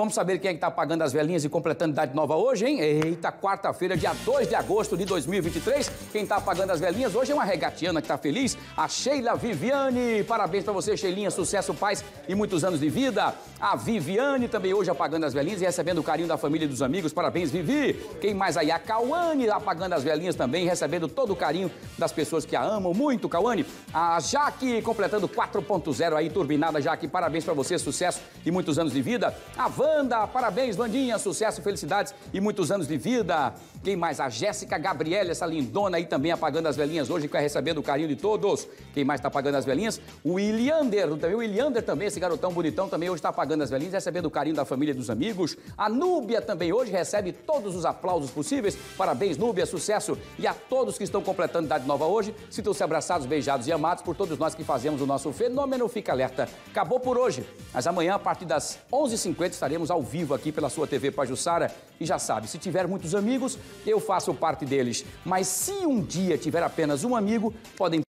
Vamos saber quem é que está pagando as velhinhas e completando idade nova hoje, hein? Eita, quarta-feira, dia 2 de agosto de 2023. Quem está pagando as velhinhas hoje é uma regatiana que está feliz, a Sheila Viviane. Parabéns para você, Sheilinha. Sucesso, paz e muitos anos de vida. A Viviane também hoje apagando as velhinhas e recebendo o carinho da família e dos amigos. Parabéns, Vivi. Quem mais aí? A Cauane apagando as velhinhas também, recebendo todo o carinho das pessoas que a amam muito, Cauane. A Jaque completando 4.0 aí, turbinada, Jaque. Parabéns para você, sucesso e muitos anos de vida. A Wanda, parabéns, Vandinha, sucesso, felicidades e muitos anos de vida. Quem mais? A Jéssica Gabriela, essa lindona aí também apagando as velhinhas hoje, que vai recebendo o carinho de todos. Quem mais está apagando as velhinhas? O Iliander, também, o Iliander também, esse garotão bonitão também hoje está apagando as velhinhas, recebendo o carinho da família e dos amigos. A Núbia também hoje recebe todos os aplausos possíveis. Parabéns, Núbia, sucesso. E a todos que estão completando idade nova hoje, sintam-se abraçados, beijados e amados por todos nós que fazemos o nosso fenômeno Fica Alerta. Acabou por hoje, mas amanhã, a partir das 11h50, estaremos ao vivo aqui pela sua TV Pajussara. E já sabe, se tiver muitos amigos, eu faço parte deles. Mas se um dia tiver apenas um amigo, podem